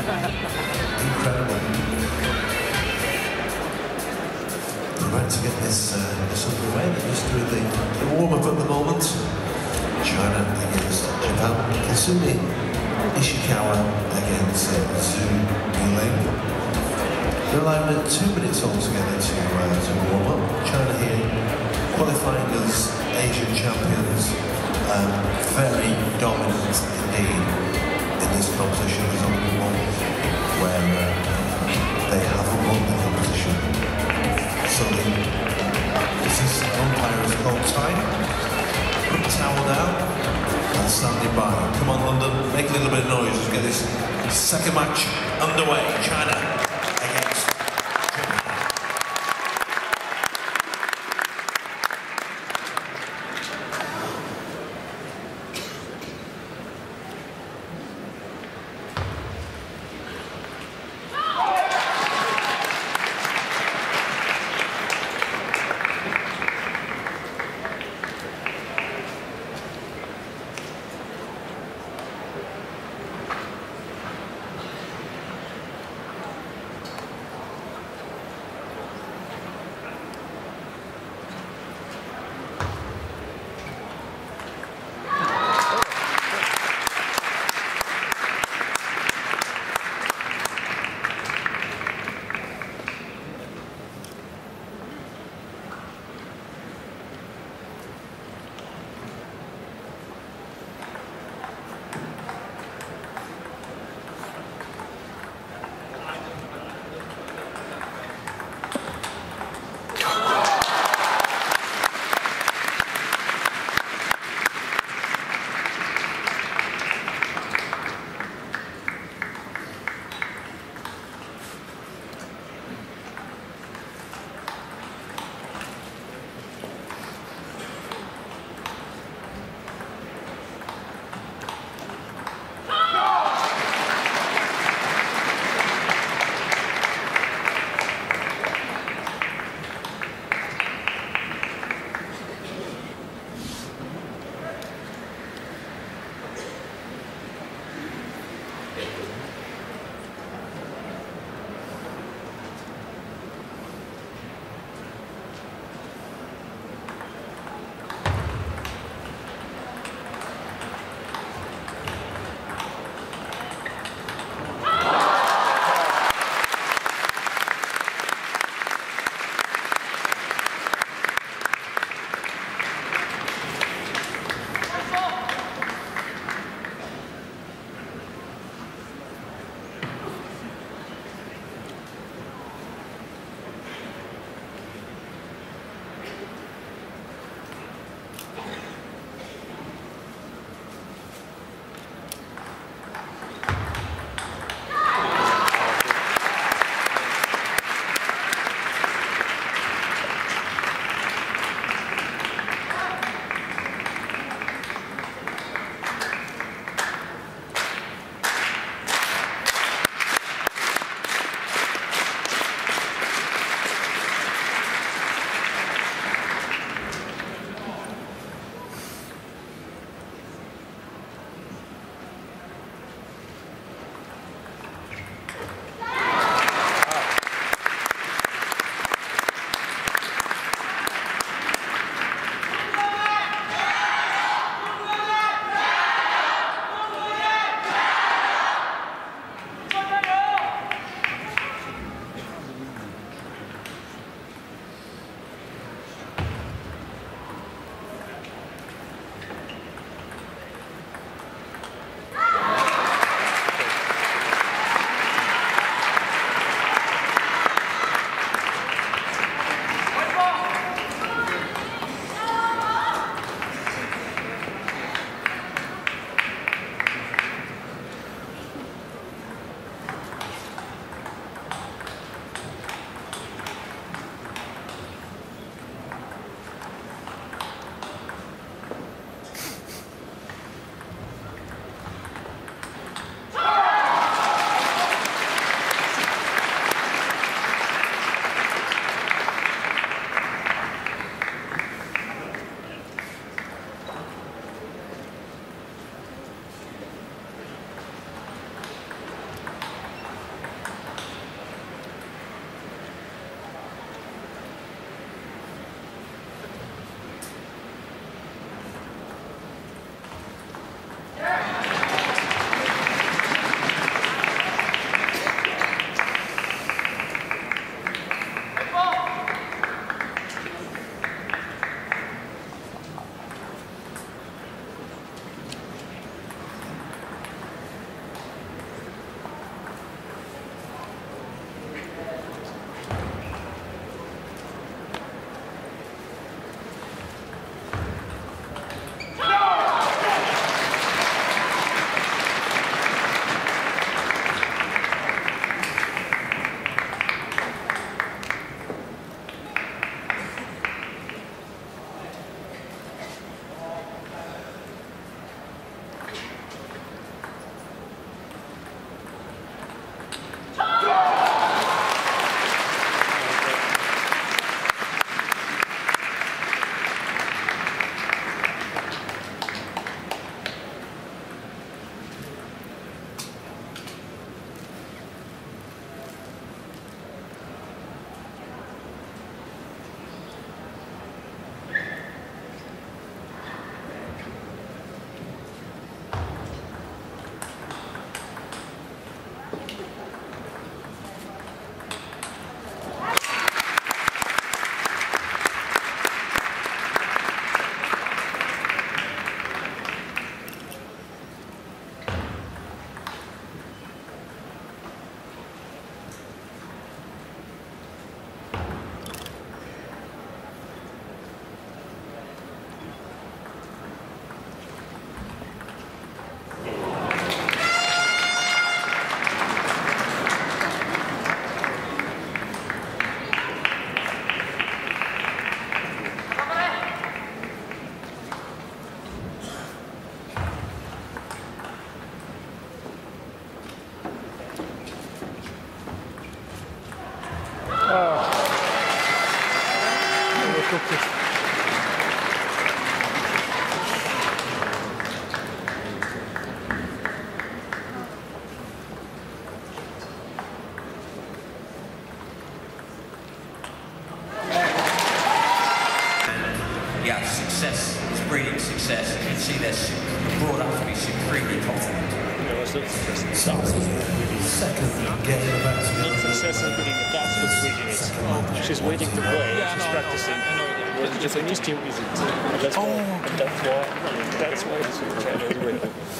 Incredible. We're about to get this, uh, this underway. Just doing the, the warm-up at the moment. China against Japan. Kasumi Ishikawa against uh, Zhu Yuling. They're allowed two minutes altogether to, uh, to warm up. China here qualifying as Asian champions. Um, very dominant indeed in this competition. One where uh, they haven't won the competition. So the, this is umpire is called time. Put the towel down and standing by. Come on, London, make a little bit of noise. Let's get this second match underway. China success is breeding success. You can see they're brought up to be supremely confident. Yeah, that's. Starts with second game about to Not go. success in breeding, but that's what's breeding it. Oh, she's waiting to play, she's practicing. But the Japanese team isn't. And oh, that's why, and that's why, that's why this